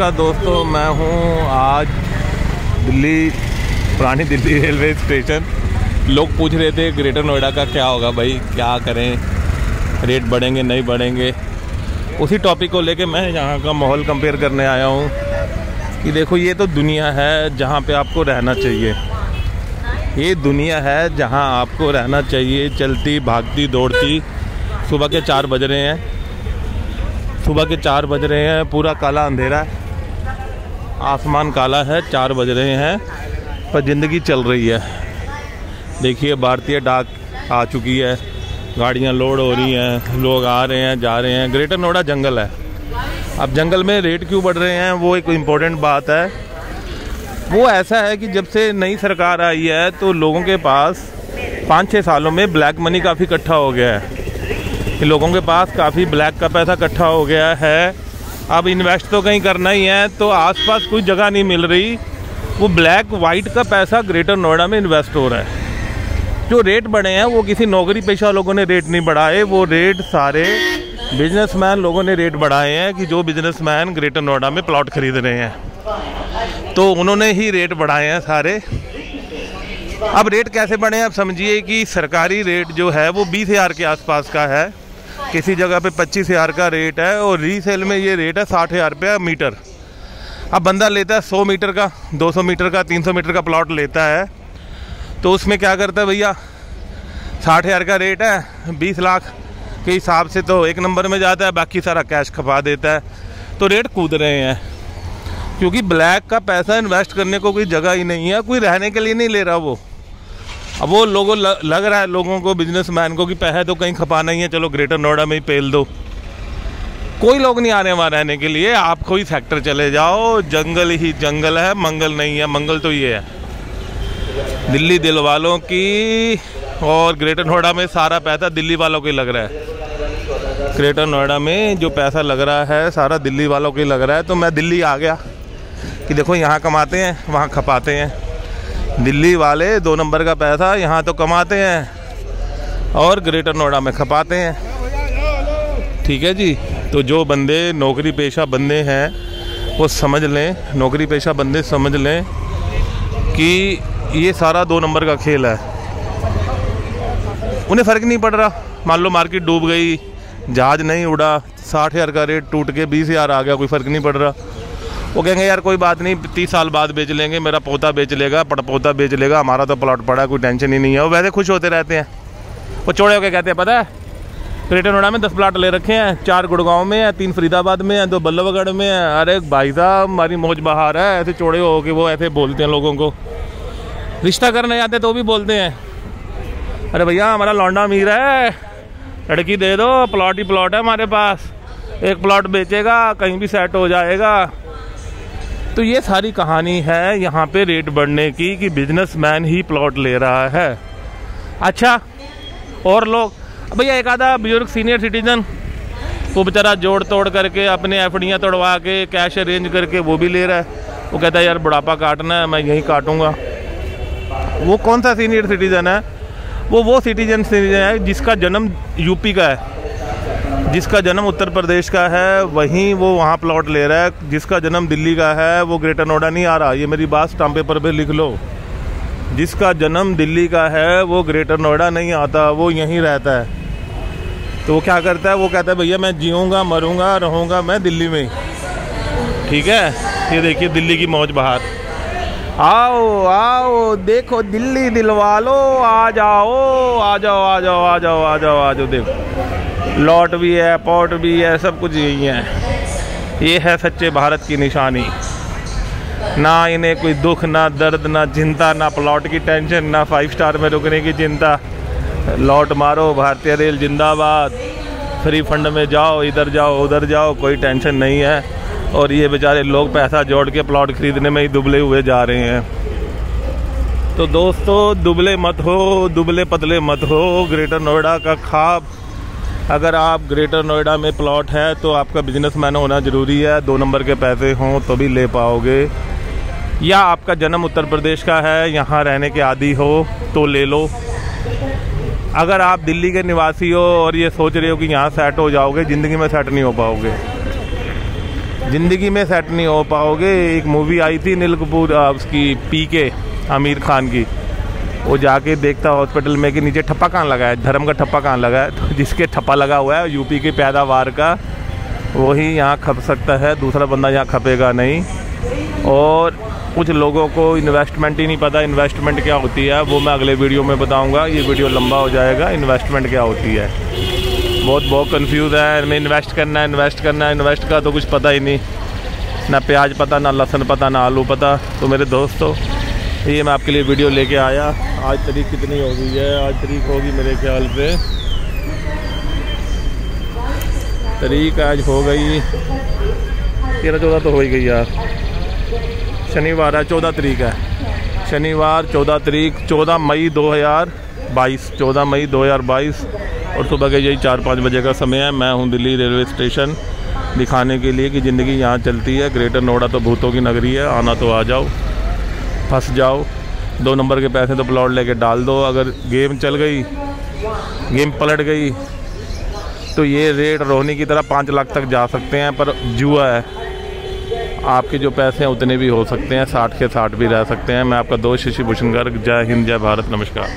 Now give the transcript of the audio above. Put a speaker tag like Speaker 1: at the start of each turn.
Speaker 1: नमस्कार दोस्तों, मैं हूँ आज दिल्ली, पुरानी दिल्ली रेलवे स्टेशन। लोग पूछ रहे थे, ग्रेटर नोएडा का क्या होगा भाई? क्या करें? रेट बढ़ेंगे, नहीं बढ़ेंगे? उसी टॉपिक को लेके मैं यहाँ का माहौल कंपेयर करने आया हूँ कि देखो, ये तो दुनिया है जहाँ पे आपको रहना चाहिए। ये दुनिया है जहाँ आपको रहना चाहिए, चलती, भागती, दौड़ती। सुबह के चार बज रहे हैं। सुबह के चार बज रहे हैं, पूरा काला अंधेरा। है आसमान काला है, चार बज रहे हैं, पर ज़िंदगी चल रही है। देखिए, भारतीय डाक आ चुकी है। गाड़ियाँ लोड हो रही हैं, लोग आ रहे हैं, जा रहे हैं। ग्रेटर नोएडा जंगल है। अब जंगल में रेट क्यों बढ़ रहे हैं, वो एक इम्पोर्टेंट बात है। वो ऐसा है कि जब से नई सरकार आई है तो लोगों के पास पाँच छः सालों में ब्लैक मनी काफ़ी इकट्ठा हो गया है। लोगों के पास काफ़ी ब्लैक का पैसा इकट्ठा हो गया है। अब इन्वेस्ट तो कहीं करना ही है तो आसपास कोई जगह नहीं मिल रही। वो ब्लैक वाइट का पैसा ग्रेटर नोएडा में इन्वेस्ट हो रहा है। जो रेट बढ़े हैं, वो किसी नौकरी पेशा लोगों ने रेट नहीं बढ़ाए, वो रेट सारे बिजनेसमैन लोगों ने रेट बढ़ाए हैं कि जो बिजनेसमैन ग्रेटर नोएडा में प्लॉट खरीद रहे हैं। तो उन्होंने ही रेट बढ़ाए हैं सारे। अब रेट कैसे बढ़े हैं? आप समझिए कि सरकारी रेट जो है, वो बीस हज़ार के आसपास का है। किसी जगह पे पच्चीस हज़ार का रेट है और रीसेल में ये रेट है साठ हज़ार रुपया मीटर। अब बंदा लेता है सौ मीटर का, दो सौ मीटर का, तीन सौ मीटर का प्लॉट लेता है तो उसमें क्या करता है भैया? साठ हज़ार का रेट है, बीस लाख के हिसाब से तो एक नंबर में जाता है, बाकी सारा कैश खपा देता है। तो रेट कूद रहे हैं, क्योंकि ब्लैक का पैसा इन्वेस्ट करने को कोई जगह ही नहीं है, कोई रहने के लिए नहीं ले रहा वो। अब वो लोगों लग रहा है लोगों को बिजनेसमैन को कि पैसे तो कहीं खपाना ही है, चलो ग्रेटर नोएडा में ही पेल दो। कोई लोग नहीं आ रहे वहाँ रहने के लिए, आप कोई सेक्टर चले जाओ, जंगल ही जंगल है, मंगल नहीं है, मंगल तो ये है। दिल्ली दिल वालों की और ग्रेटर नोएडा में सारा पैसा दिल्ली वालों को लग रहा है। ग्रेटर नोएडा में जो पैसा लग रहा है, सारा दिल्ली वालों को लग रहा है तो मैं दिल्ली आ गया कि देखो यहाँ कमाते हैं, वहाँ खपाते हैं। दिल्ली वाले दो नंबर का पैसा यहाँ तो कमाते हैं और ग्रेटर नोएडा में खपाते हैं। ठीक है जी तो जो बंदे नौकरी पेशा बंदे हैं, वो समझ लें, नौकरी पेशा बंदे समझ लें कि ये सारा दो नंबर का खेल है। उन्हें फ़र्क नहीं पड़ रहा। मान लो मार्केट डूब गई, जहाज़ नहीं उड़ा, साठ हज़ार का रेट टूट के बीस हज़ार आ गया, कोई फ़र्क नहीं पड़ रहा। वो कहेंगे, यार, कोई बात नहीं, तीस साल बाद बेच लेंगे, मेरा पोता बेच लेगा, पड़पोता बेच लेगा, हमारा तो प्लॉट पड़ा कोई टेंशन ही नहीं है। वो वैसे खुश होते रहते हैं। वो चौड़े होकर कहते हैं, पता है ग्रेटर नोएडा में दस प्लाट ले रखे हैं, चार गुड़गांव में है, तीन फरीदाबाद में है, दो बल्लभगढ़ में है। अरे भाई साहब, हमारी मौज बहार है, ऐसे चौड़े हो के वो ऐसे बोलते हैं लोगों को। रिश्ता करने जाते तो भी बोलते हैं। अरे भैया, हमारा लौंडा अमीर है, लड़की दे दो प्लॉट ही प्लॉट है हमारे पास। एक प्लॉट बेचेगा, कहीं भी सेट हो जाएगा। तो ये सारी कहानी है यहाँ पे रेट बढ़ने की कि बिजनेसमैन ही प्लॉट ले रहा है। अच्छा और लोग, भैया एक आधा बुज़ुर्ग सीनियर सिटीजन, वो बेचारा जोड़ तोड़ करके अपने एफ़ तोड़वा के कैश अरेंज करके वो भी ले रहा है। वो कहता है, यार, बुढ़ापा काटना है, मैं यहीं काटूँगा। वो कौन सा सीनियर सिटीजन है? वो वो सिटीजन सिटीजन है जिसका जन्म यूपी का है। जिसका जन्म उत्तर प्रदेश का है, वहीं वो वहाँ प्लॉट ले रहा है। जिसका जन्म दिल्ली का है, वो ग्रेटर नोएडा नहीं आ रहा। ये मेरी बात स्टाम्प पेपर पे लिख लो। जिसका जन्म दिल्ली का है, वो ग्रेटर नोएडा नहीं आता, वो यहीं रहता है। तो वो क्या करता है? वो कहता है, भैया, मैं जीऊँगा, मरूँगा, रहूँगा मैं दिल्ली में ठीक है? ये देखिए, दिल्ली की मौज बाहर। आओ आओ, देखो, दिल्ली दिलवालो आ जाओ आ जाओ आ जाओ आ जाओ आ जाओ आ जाओ, देखो। लॉट भी है, पॉट भी है, सब कुछ यही है। ये है सच्चे भारत की निशानी। ना इन्हें कोई दुख, ना दर्द, ना चिंता, ना प्लॉट की टेंशन, ना फाइव स्टार में रुकने की चिंता। लॉट मारो, भारतीय रेल जिंदाबाद। फ्री फंड में जाओ, इधर जाओ, उधर जाओ, कोई टेंशन नहीं है। और ये बेचारे लोग पैसा जोड़ के प्लॉट खरीदने में ही दुबले हुए जा रहे हैं। तो दोस्तों, दुबले मत हो, दुबले पतले मत हो ग्रेटर नोएडा का खाब। अगर आप ग्रेटर नोएडा में प्लॉट है तो आपका बिजनेसमैन होना ज़रूरी है। दो नंबर के पैसे हों तो भी ले पाओगे। या आपका जन्म उत्तर प्रदेश का है, यहाँ रहने के आदि हो तो ले लो। अगर आप दिल्ली के निवासी हो और ये सोच रहे हो कि यहाँ सेट हो जाओगे, ज़िंदगी में सेट नहीं हो पाओगे। ज़िंदगी में सेट नहीं हो पाओगे। एक मूवी आई थी नील कपूर उसकी, पी के, आमिर खान की। वो जाके देखता हॉस्पिटल में कि नीचे ठप्पा कहाँ लगा है, धर्म का ठप्पा कहाँ लगा है तो जिसके ठप्पा लगा हुआ है, यूपी की पैदावार का, वही यहाँ खप सकता है, दूसरा बंदा यहाँ खपेगा नहीं। और कुछ लोगों को इन्वेस्टमेंट ही नहीं पता इन्वेस्टमेंट क्या होती है, वो मैं अगले वीडियो में बताऊँगा, ये वीडियो लंबा हो जाएगा इन्वेस्टमेंट क्या होती है। बहुत बहुत कंफ्यूज है मैं इन्वेस्ट करना है इन्वेस्ट करना है इन्वेस्ट का तो कुछ पता ही नहीं। ना प्याज पता, ना लहसुन पता, ना आलू पता तो मेरे दोस्तों ये मैं आपके लिए वीडियो लेके आया। आज तारीख कितनी हो गई है? आज तारीख होगी मेरे ख्याल पे तारीख आज हो गई। तेरह चौदह तो हो ही गई यार। शनिवार है, चौदह तारीख है। शनिवार, चौदह तारीख, चौदह मई दो हज़ार बाईस। चौदह मई दो हज़ार बाईस। और सुबह के यही चार पाँच बजे का समय है। मैं हूँ दिल्ली रेलवे स्टेशन। दिखाने के लिए कि ज़िंदगी यहाँ चलती है। ग्रेटर नोएडा तो भूतों की नगरी है। आना तो आ जाओ। फंस जाओ। दो नंबर के पैसे तो प्लॉट लेके डाल दो। अगर गेम चल गई, गेम पलट गई तो ये रेट रोहनी की तरह पाँच लाख तक जा सकते हैं, पर जुआ है। आपके जो पैसे हैं उतने भी हो सकते हैं, साठ के साठ भी रह सकते हैं। मैं आपका दोस्त शशि भूषण गर्ग जय हिंद, जय भारत। नमस्कार।